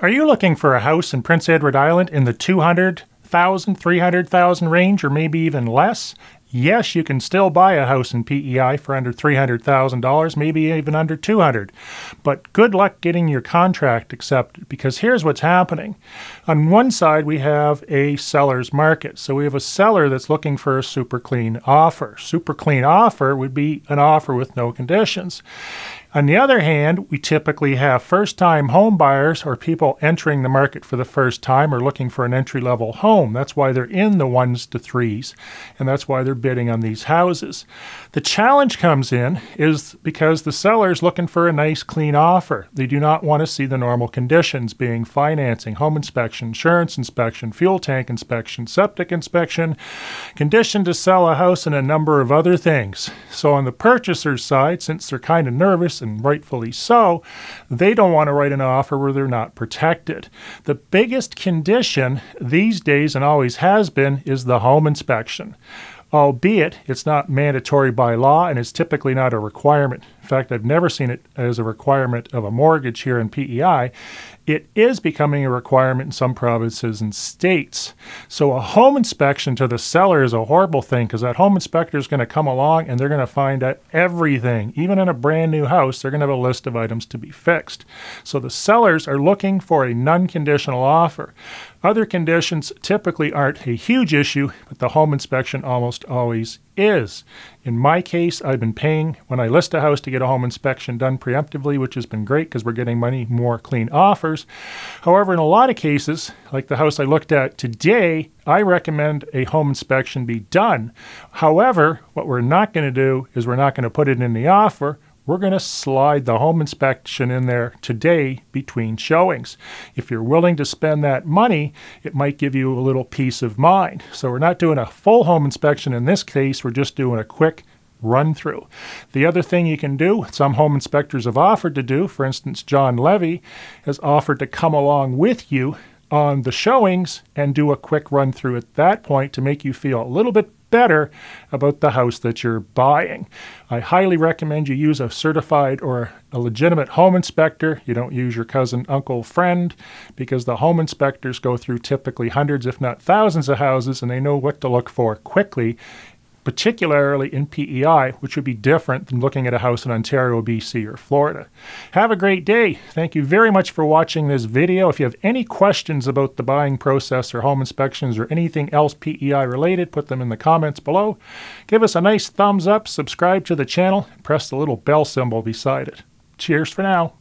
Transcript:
Are you looking for a house in Prince Edward Island in the 200,000, 300,000 range or maybe even less? Yes, you can still buy a house in PEI for under $300,000, maybe even under 200. But good luck getting your contract accepted because here's what's happening. On one side, we have a seller's market. So we have a seller that's looking for a super clean offer. Super clean offer would be an offer with no conditions. On the other hand, we typically have first time home buyers or people entering the market for the first time or looking for an entry level home. That's why they're in the ones to threes, and that's why they're bidding on these houses. The challenge comes in is because the seller is looking for a nice, clean offer. They do not want to see the normal conditions being financing, home inspection, insurance inspection, fuel tank inspection, septic inspection, condition to sell a house, and a number of other things. So, on the purchaser's side, since they're kind of nervous, and rightfully so, they don't want to write an offer where they're not protected. The biggest condition these days and always has been is the home inspection albeit it's not mandatory by law and it's typically not a requirement. In fact, I've never seen it as a requirement of a mortgage here in PEI. It is becoming a requirement in some provinces and states. So, a home inspection to the seller is a horrible thing because that home inspector is going to come along and they're going to find out everything. Even in a brand new house, they're going to have a list of items to be fixed. So, the sellers are looking for a non conditional offer. Other conditions typically aren't a huge issue, but the home inspection almost always is. In my case, I've been paying when I list a house to get a home inspection done preemptively, which has been great because we're getting money more clean offers. However, in a lot of cases, like the house I looked at today, I recommend a home inspection be done. However, what we're not going to do is we're not going to put it in the offer we're going to slide the home inspection in there today between showings. If you're willing to spend that money, it might give you a little peace of mind. So we're not doing a full home inspection in this case, we're just doing a quick run through. The other thing you can do, some home inspectors have offered to do, for instance, John Levy has offered to come along with you on the showings and do a quick run through at that point to make you feel a little bit better about the house that you're buying. I highly recommend you use a certified or a legitimate home inspector. You don't use your cousin, uncle, friend, because the home inspectors go through typically hundreds, if not thousands, of houses and they know what to look for quickly particularly in PEI, which would be different than looking at a house in Ontario, BC, or Florida. Have a great day. Thank you very much for watching this video. If you have any questions about the buying process or home inspections or anything else PEI related, put them in the comments below. Give us a nice thumbs up, subscribe to the channel, and press the little bell symbol beside it. Cheers for now.